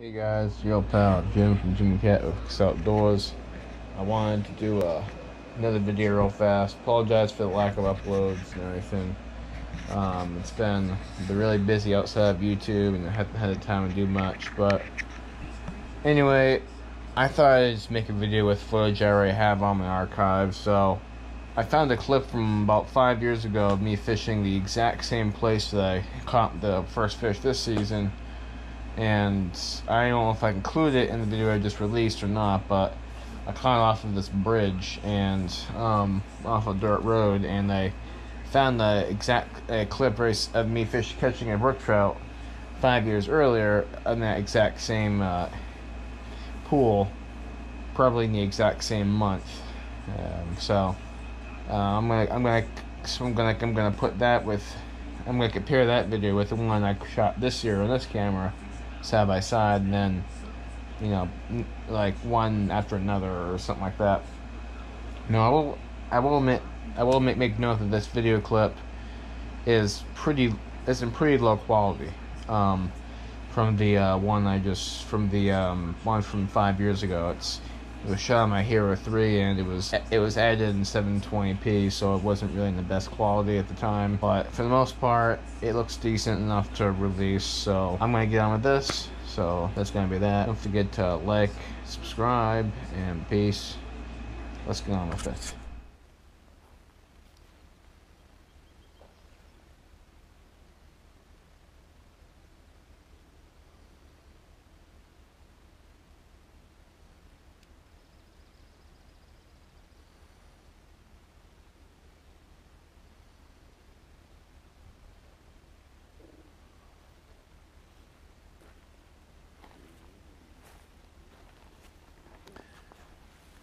Hey guys, your pal Jim from Jimmy Katwick Outdoors. I wanted to do a, another video real fast. Apologize for the lack of uploads and everything. Um, it's been really busy outside of YouTube and I haven't had the time to do much. But anyway, I thought I'd just make a video with footage I already have on my archive. So I found a clip from about five years ago of me fishing the exact same place that I caught the first fish this season and I don't know if I include it in the video I just released or not, but I climbed off of this bridge and um, off a dirt road, and I found the exact uh, clip of me fish catching a brook trout five years earlier in that exact same uh, pool, probably in the exact same month. Um, so uh, I'm gonna I'm gonna so I'm gonna I'm gonna put that with I'm gonna compare that video with the one I shot this year on this camera side by side and then you know like one after another or something like that. No i will i will admit i will make, make note that this video clip is pretty it's in pretty low quality. Um, from the uh, one i just from the um, one from five years ago. It's it was shot on my Hero 3 and it was it was edited in 720p so it wasn't really in the best quality at the time. But for the most part it looks decent enough to release so I'm gonna get on with this. So that's gonna be that. Don't forget to like subscribe and peace. Let's get on with it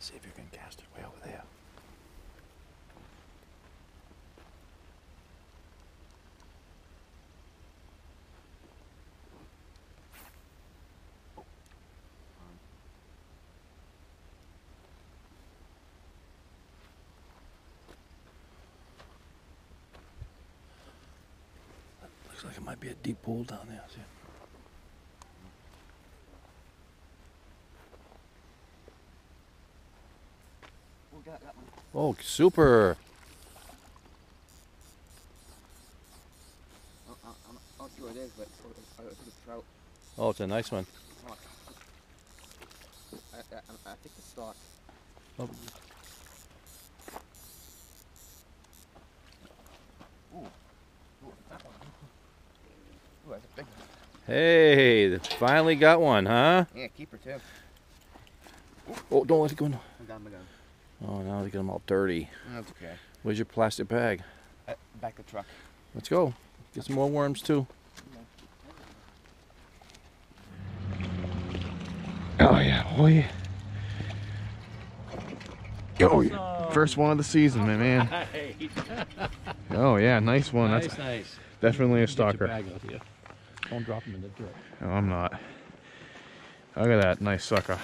See if you can cast it way over there. Looks like it might be a deep pool down there. See? Oh, super. Oh, it's a nice one. I, I, I think the stock. Oh. Hey, finally got one, huh? Yeah, keeper too. Oh, don't let it go. No. I got my gun. Oh, now they get them all dirty. That's okay. Where's your plastic bag? Uh, back the truck. Let's go. Get some more worms too. Oh yeah, oh yeah. Oh yeah. First one of the season, my man. oh yeah, nice one. Nice, That's nice. definitely a stocker. bag out here. Don't drop them in the dirt. No, I'm not. Look at that, nice sucker.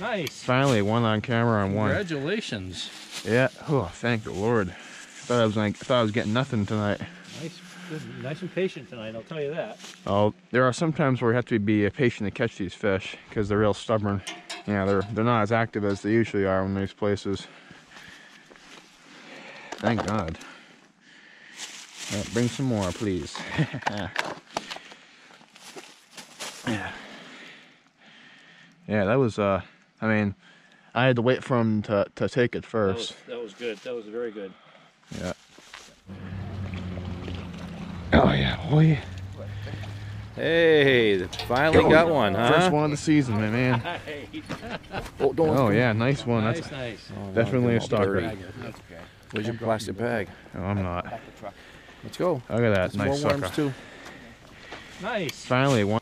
Nice. Finally, one on camera on one. Congratulations. Yeah. Oh, thank the Lord. Thought I was like, thought I was getting nothing tonight. Nice, good, nice and patient tonight. I'll tell you that. Oh, there are some times where you have to be patient to catch these fish because they're real stubborn. Yeah, they're they're not as active as they usually are in these places. Thank God. Uh, bring some more, please. yeah. Yeah, that was. Uh, I mean, I had to wait for him to to take it That first. was, that was good. That was very good. Yeah. Oh yeah, oh yeah. Hey, finally Oh, got one, huh? First one of the season, my man. Oh, don't Oh yeah, nice one. Nice, That's nice. Oh, definitely a get 'em stocker. That's okay. Where's your plastic bag? No, I'm not. Let's go. Look at that, Get nice more sucker. too. Nice. Finally, one.